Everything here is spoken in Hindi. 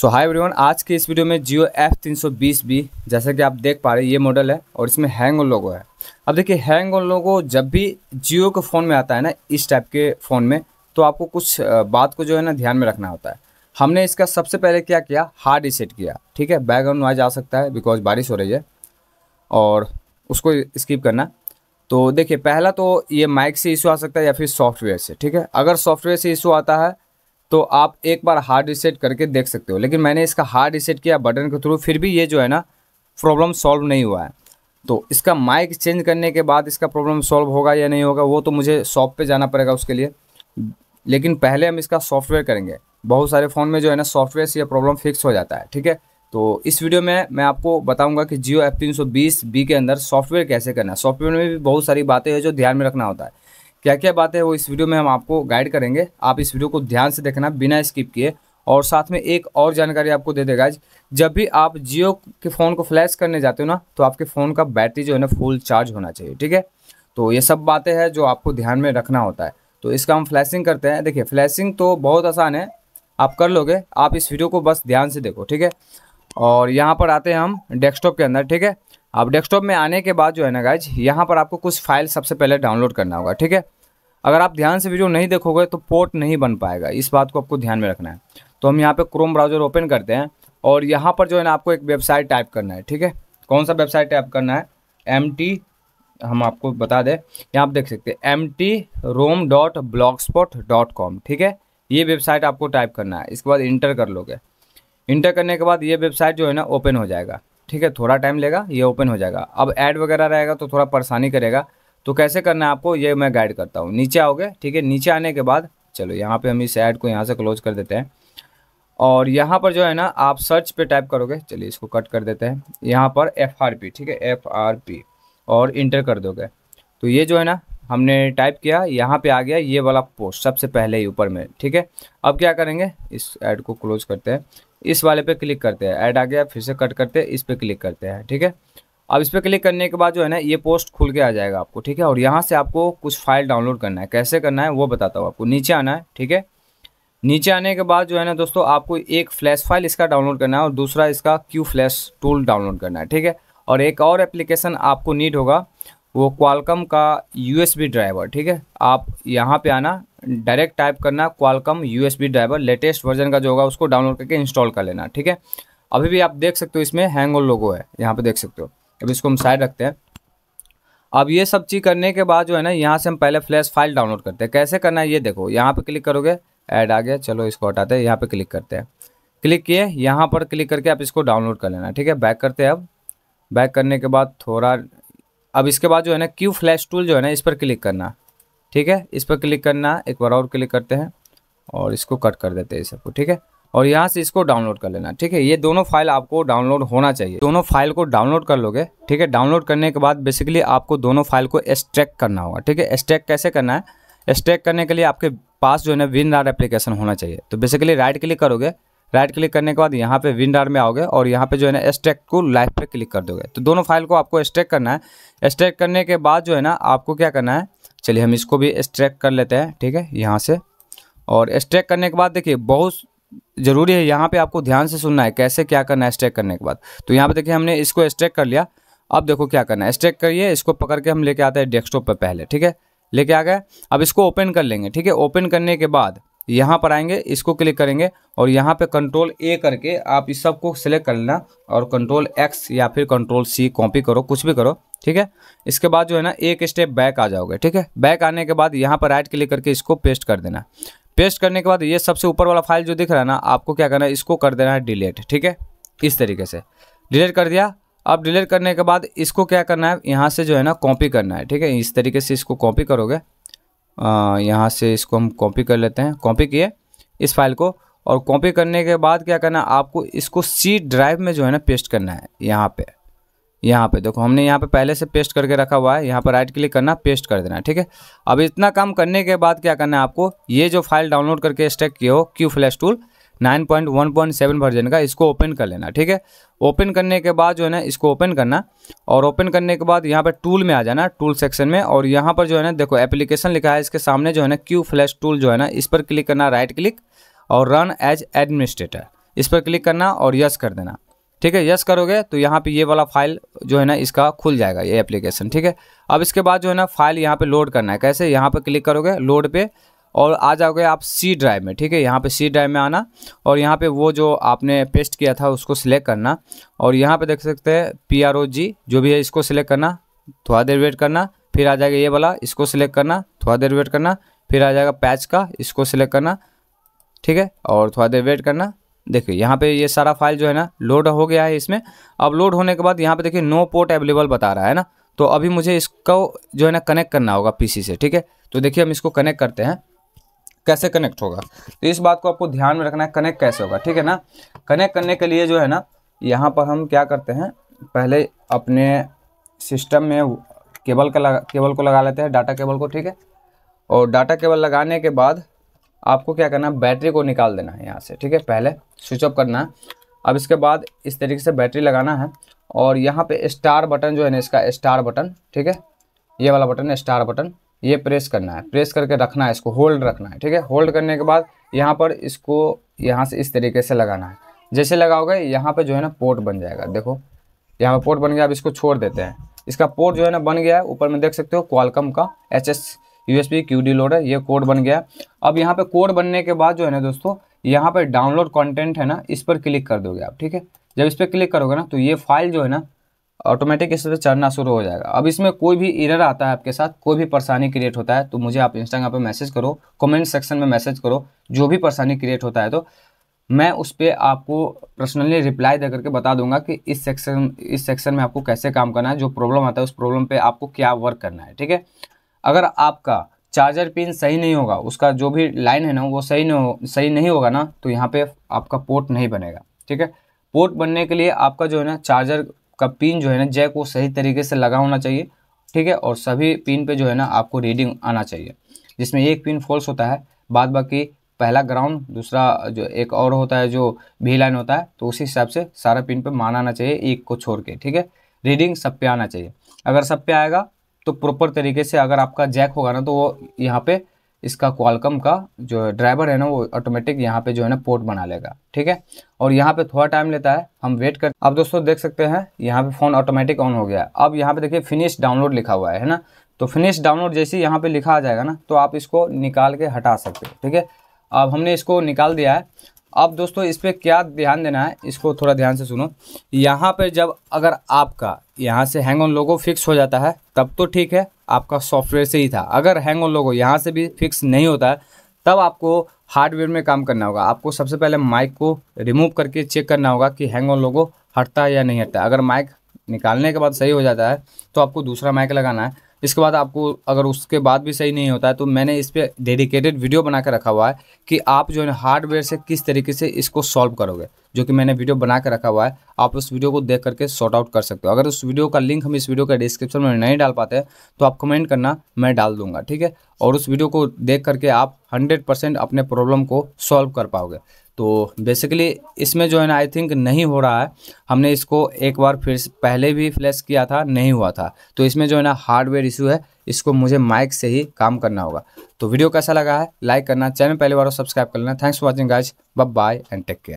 सो हाय एवरीवन आज के इस वीडियो में जियो एफ़ तीन सौ बीस बी जैसा कि आप देख पा रहे हैं, ये मॉडल है और इसमें हैंग ऑन लोगो है। अब देखिए हैंग ऑन लोगो जब भी जियो के फ़ोन में आता है ना, इस टाइप के फ़ोन में तो आपको कुछ बात को जो है ना ध्यान में रखना होता है। हमने इसका सबसे पहले क्या किया? हार्ड रिसेट किया, ठीक है? बैकग्राउंड नॉइज़ आ सकता है बिकॉज़ बारिश हो रही है और उसको स्किप करना। तो देखिए, पहला तो ये माइक से इशू आ सकता है या फिर सॉफ्टवेयर से, ठीक है? अगर सॉफ्टवेयर से इशू आता है तो आप एक बार हार्ड रिसेट करके देख सकते हो। लेकिन मैंने इसका हार्ड रिसेट किया बटन के थ्रू फिर भी ये जो है ना प्रॉब्लम सॉल्व नहीं हुआ है। तो इसका माइक चेंज करने के बाद इसका प्रॉब्लम सॉल्व होगा या नहीं होगा, वो तो मुझे शॉप पे जाना पड़ेगा उसके लिए। लेकिन पहले हम इसका सॉफ्टवेयर करेंगे। बहुत सारे फ़ोन में जो है ना सॉफ्टवेयर से यह प्रॉब्लम फिक्स हो जाता है, ठीक है? तो इस वीडियो में मैं आपको बताऊँगा कि जियो एफ़ तीन सौ बीस बी के अंदर सॉफ्टवेयर कैसे करना है। सॉफ्टवेयर में भी बहुत सारी बातें हैं जो ध्यान में रखना होता है। क्या क्या बातें है वो इस वीडियो में हम आपको गाइड करेंगे, आप इस वीडियो को ध्यान से देखना बिना स्किप किए। और साथ में एक और जानकारी आपको दे देगा जब भी आप जियो के फ़ोन को फ्लैश करने जाते हो ना तो आपके फ़ोन का बैटरी जो है ना फुल चार्ज होना चाहिए, ठीक है? तो ये सब बातें हैं जो आपको ध्यान में रखना होता है। तो इसका हम फ्लैशिंग करते हैं। देखिए फ्लैशिंग तो बहुत आसान है, आप कर लोगे, आप इस वीडियो को बस ध्यान से देखो, ठीक है? और यहाँ पर आते हैं हम डेस्कटॉप के अंदर, ठीक है? अब डेस्कटॉप में आने के बाद जो है ना गाइज़ यहाँ पर आपको कुछ फ़ाइल सबसे पहले डाउनलोड करना होगा, ठीक है? अगर आप ध्यान से वीडियो नहीं देखोगे तो पोर्ट नहीं बन पाएगा। इस बात को आपको ध्यान में रखना है। तो हम यहाँ पे क्रोम ब्राउज़र ओपन करते हैं और यहाँ पर जो है ना आपको एक वेबसाइट टाइप करना है, ठीक है? कौन सा वेबसाइट टाइप करना है? एम टी हम आपको बता दें। यहाँ आप देख सकते हैं M T ROM dot blogspot dot com ठीक है? ये वेबसाइट आपको टाइप करना है। इसके बाद इंटर कर लोगे। इंटर करने के बाद ये वेबसाइट जो है ना ओपन हो जाएगा, ठीक है? थोड़ा टाइम लेगा, ये ओपन हो जाएगा। अब ऐड वगैरह रहेगा तो थोड़ा परेशानी करेगा। तो कैसे करना है आपको, ये मैं गाइड करता हूँ। नीचे आओगे, ठीक है? नीचे आने के बाद, चलो, यहाँ पे हम इस ऐड को यहाँ से क्लोज कर देते हैं। और यहाँ पर जो है ना, आप सर्च पे टाइप करोगे, चलिए इसको कट कर देते हैं। यहाँ पर एफ़ आर पी ठीक है? एफ़ आर पी और इंटर कर दोगे। तो ये जो है ना, हमने टाइप किया, यहाँ पे आ गया ये वाला पोस्ट सबसे पहले ही ऊपर में, ठीक है? अब क्या करेंगे, इस ऐड को क्लोज करते हैं। इस वाले पे क्लिक करते हैं। ऐड आ गया, फिर से कट करते हैं, इस पर क्लिक करते हैं, ठीक है? अब इस पर क्लिक करने के बाद जो है ना, ये पोस्ट खुल के आ जाएगा आपको, ठीक है? और यहाँ से आपको कुछ फ़ाइल डाउनलोड करना है। कैसे करना है, वो बताता हूँ आपको। नीचे आना है, ठीक है? नीचे आने के बाद जो है ना, दोस्तों, आपको एक फ्लैश फ़ाइल इसका डाउनलोड करना है और दूसरा इसका क्यू फ्लैश टूल डाउनलोड करना है, ठीक है? और एक और एप्लीकेशन आपको नीड होगा, वो क्वालकम का यूएसबी ड्राइवर ठीक है? आप यहाँ पे आना डायरेक्ट टाइप करना Qualcomm USB driver latest version का जो होगा उसको डाउनलोड करके इंस्टॉल कर लेना, ठीक है? अभी भी आप देख सकते हो इसमें हैंग और लोगो है, यहाँ पे देख सकते हो। अब इसको हम साइड रखते हैं। अब ये सब चीज़ करने के बाद जो है ना, यहाँ से हम पहले फ्लैश फ़ाइल डाउनलोड करते हैं। कैसे करना है ये देखो, यहाँ पे क्लिक करोगे ऐड आ गया, चलो इसको हटाते हैं, यहाँ पे क्लिक करते हैं। क्लिक किए, यहाँ पर क्लिक करके आप इसको डाउनलोड कर लेना, ठीक है? बैक करते हैं अब। बैक करने के बाद थोड़ा, अब इसके बाद जो है ना क्यू फ्लैश टूल जो है ना, इस पर क्लिक करना, ठीक है? इस पर क्लिक करना, एक बार और क्लिक करते हैं और इसको कट कर देते हैं सबको ठीक है? और यहाँ से इसको डाउनलोड कर लेना, ठीक है? ये दोनों फ़ाइल आपको डाउनलोड होना चाहिए। दोनों फ़ाइल को डाउनलोड कर लोगे, ठीक है? डाउनलोड करने के बाद बेसिकली आपको दोनों फ़ाइल को एक्सट्रैक्ट करना होगा, ठीक है? एक्सट्रैक्ट कैसे करना है? एक्सट्रैक्ट करने के लिए आपके पास जो है ना विन आर एप्लीकेशन होना चाहिए। तो बेसिकली राइट क्लिक करोगे राइट क्लिक करने के बाद यहाँ पे विन में आओगे और यहाँ पे जो है ना एक्सट्रैक्ट को लाइफ पे क्लिक कर दोगे। तो दोनों फ़ाइल को आपको एक्सट्रैक्ट करना है। एक्सट्रैक्ट करने के बाद जो है ना आपको क्या करना है? चलिए हम इसको भी एक्सट्रैक्ट कर लेते हैं, ठीक है? यहाँ से। और एक्सट्रैक्ट करने के बाद देखिए, बहुत ज़रूरी है, यहाँ पे आपको ध्यान से सुनना है, कैसे क्या करना है स्ट्रेक करने के बाद। तो यहाँ पे देखिए, हमने इसको स्ट्रेक कर लिया। अब देखो क्या करना है। स्ट्रेक करिए, इसको पकड़ के हम लेके आते हैं डेस्कटॉप पे पहले, ठीक है? लेके आ गए। अब इसको ओपन कर लेंगे, ठीक है? ओपन करने के बाद यहाँ पर आएँगे, इसको क्लिक करेंगे और यहाँ पे कंट्रोल ए करके आप इस सबको सिलेक्ट कर लेना और कंट्रोल एक्स या फिर कंट्रोल सी कॉपी करो, कुछ भी करो, ठीक है? इसके बाद जो है ना, एक स्टेप बैक आ जाओगे, ठीक है? बैक आने के बाद यहाँ पर राइट क्लिक करके इसको पेस्ट कर देना। पेस्ट करने के बाद ये सबसे ऊपर वाला फ़ाइल जो दिख रहा है ना, आपको क्या करना है, इसको कर देना है डिलीट ठीक है? इस तरीके से। डिलीट कर दिया। अब डिलीट करने के बाद इसको क्या करना है, यहाँ से जो है ना कॉपी करना है, ठीक है? इस तरीके से इसको कॉपी करोगे। यहाँ से इसको हम कॉपी कर लेते हैं। कॉपी किए इस फ़ाइल को। और कॉपी करने के बाद क्या करना है, आपको इसको सी ड्राइव में जो है ना पेस्ट करना है, यहाँ पे। यहाँ पे। देखो, हमने यहाँ पे पहले से पेस्ट करके रखा हुआ है। यहाँ पर राइट क्लिक करना पेस्ट कर देना, ठीक है? अब इतना काम करने के बाद क्या करना है आपको? ये जो फ़ाइल डाउनलोड करके स्टेक किए हो क्यू फ्लैश टूल 9.1.7 वर्जन का, इसको ओपन कर लेना, ठीक है? ओपन करने के बाद जो है ना, इसको ओपन करना। और ओपन करने के बाद यहाँ पर टूल में आ जाना टूल सेक्शन में। और यहाँ पर जो है ना, देखो एप्लीकेशन लिखा है, इसके सामने जो है ना क्यू फ्लैश टूल जो है ना, इस पर क्लिक करना राइट क्लिक और रन एज एडमिनिस्ट्रेटर इस पर क्लिक करना और यस कर देना। ठीक है यस करोगे तो यहाँ पे ये वाला फ़ाइल जो है ना, इसका खुल जाएगा, ये एप्लीकेशन ठीक है? अब इसके बाद जो है ना फ़ाइल यहाँ पे लोड करना है, कैसे? यहाँ पे क्लिक करोगे लोड पे, और आ जाओगे आप सी ड्राइव में, ठीक है? यहाँ पे सी ड्राइव में आना, और यहाँ पे वो जो आपने पेस्ट किया था, उसको सिलेक्ट करना, और यहाँ पे देख सकते हैं पी आर ओ जी जो भी है, इसको सिलेक्ट करना, थोड़ा देर वेट करना, फिर आ जाएगा ये वाला, इसको सिलेक्ट करना, थोड़ा देर वेट करना, फिर आ जाएगा पैच का, इसको सिलेक्ट करना, ठीक है? और थोड़ा देर वेट करना देखिए, यहाँ पे ये सारा फ़ाइल जो है ना लोड हो गया है इसमें। अब लोड होने के बाद यहाँ पे देखिए नो पोर्ट अवेलेबल बता रहा है ना? तो अभी मुझे इसको जो है ना कनेक्ट करना होगा पीसी से, ठीक है? तो देखिए, हम इसको कनेक्ट करते हैं। कैसे कनेक्ट होगा? तो इस बात को आपको ध्यान में रखना है कनेक्ट कैसे होगा, ठीक है ना? कनेक्ट करने के लिए जो है ना, यहाँ पर हम क्या करते हैं, पहले अपने सिस्टम में केबल का केबल को लगा लेते हैं डाटा केबल को, ठीक है? और डाटा केबल लगाने के बाद आपको क्या करना है? बैटरी को निकाल देना है यहाँ से, ठीक है? पहले स्विच ऑफ़ करना है। अब इसके बाद इस तरीके से बैटरी लगाना है और यहाँ पे स्टार बटन जो है ना, इसका स्टार बटन, ठीक है? ये वाला बटन है स्टार बटन, ये प्रेस करना है। प्रेस करके रखना है इसको, होल्ड रखना है, ठीक है? होल्ड करने के बाद यहाँ पर इसको यहाँ से इस तरीके से लगाना है। जैसे लगाओगे, यहाँ पे जो है ना, पोर्ट बन जाएगा। देखो, यहाँ पे पोर्ट बन गया, अब इसको छोड़ देते हैं। इसका पोर्ट जो है ना, बन गया है। ऊपर में देख सकते हो, क्वालकम का H S U S P Q D load है, ये कोड बन गया। अब यहाँ पे कोड बनने के बाद जो है ना दोस्तों, यहाँ पर डाउनलोड कंटेंट है ना, इस पर क्लिक कर दोगे आप, ठीक है? जब इस पर क्लिक करोगे ना तो ये फ़ाइल जो है ना, ऑटोमेटिक इस तरह चढ़ना शुरू हो जाएगा। अब इसमें कोई भी इरर आता है आपके साथ, कोई भी परेशानी क्रिएट होता है तो मुझे आप इंस्टाग्राम पे मैसेज करो, कमेंट सेक्शन में मैसेज करो, जो भी परेशानी क्रिएट होता है तो मैं उस पर आपको पर्सनली रिप्लाई दे करके बता दूँगा कि इस सेक्शन इस सेक्शन में आपको कैसे काम करना है, जो प्रॉब्लम आता है, उस प्रॉब्लम पे आपको क्या वर्क करना है, ठीक है? अगर आपका चार्जर पिन सही नहीं होगा, उसका जो भी लाइन है ना, वो सही नहीं हो, सही नहीं होगा ना तो यहाँ पे आपका पोर्ट नहीं बनेगा, ठीक है? पोर्ट बनने के लिए आपका जो है ना, चार्जर का पिन जो है ना, जैक वो सही तरीके से लगा होना चाहिए, ठीक है? और सभी पिन पे जो है ना, आपको रीडिंग आना चाहिए, जिसमें एक पिन फॉल्स होता है, बाद बाकी पहला ग्राउंड, दूसरा जो एक और होता है, जो भी लाइन होता है तो उसी हिसाब से सारा पिन पे मान आना चाहिए एक को छोड़ के, ठीक है? रीडिंग सब पे आना चाहिए। अगर सब पे आएगा तो प्रॉपर तरीके से अगर आपका जैक होगा ना तो वो यहाँ पे इसका क्वालकम का जो ड्राइवर है ना, वो ऑटोमेटिक यहाँ पे जो है ना पोर्ट बना लेगा, ठीक है? और यहाँ पे थोड़ा टाइम लेता है, हम वेट कर, अब दोस्तों देख सकते हैं, यहाँ पे फ़ोन ऑटोमेटिक ऑन हो गया। अब यहाँ पे देखिए फिनिश डाउनलोड लिखा हुआ है ना? तो फिनिश डाउनलोड जैसे यहाँ पे लिखा आ जाएगा ना तो आप इसको निकाल के हटा सकते हो, ठीक है? अब हमने इसको निकाल दिया है अब दोस्तों, इस पर क्या ध्यान देना है, इसको थोड़ा ध्यान से सुनो। यहाँ पर जब अगर आपका, यहाँ से हैंग ऑन लोगो फिक्स हो जाता है, तब तो ठीक है, आपका सॉफ्टवेयर से ही था। अगर हैंग ऑन लोगो यहाँ से भी फिक्स नहीं होता है, तब आपको हार्डवेयर में काम करना होगा। आपको सबसे पहले माइक को रिमूव करके चेक करना होगा कि हैंग ऑन लोगो हटता है या नहीं हटता। अगर माइक निकालने के बाद सही हो जाता है तो आपको दूसरा माइक लगाना है। इसके बाद आपको, अगर उसके बाद भी सही नहीं होता है तो मैंने इस पर डेडिकेटेड वीडियो बना के रखा हुआ है कि आप जो है हार्डवेयर से किस तरीके से इसको सॉल्व करोगे। जो कि मैंने वीडियो बना के रखा हुआ है, आप उस वीडियो को देख करके सॉर्ट आउट कर सकते हो। अगर उस वीडियो का लिंक हम इस वीडियो का डिस्क्रिप्शन में नहीं डाल पाते तो आप कमेंट करना, मैं डाल दूँगा, ठीक है? और उस वीडियो को देख करके आप हंड्रेड अपने प्रॉब्लम को सॉल्व कर पाओगे। तो बेसिकली इसमें जो है ना आई थिंक नहीं हो रहा है। हमने इसको एक बार फिर पहले भी फ्लैश किया था, नहीं हुआ था। तो इसमें जो है ना हार्डवेयर इशू है, इसको मुझे माइक से ही काम करना होगा। तो वीडियो कैसा लगा है लाइक करना, चैनल पहले बार सब्सक्राइब कर लेना। Thanks for watching guys bye and take care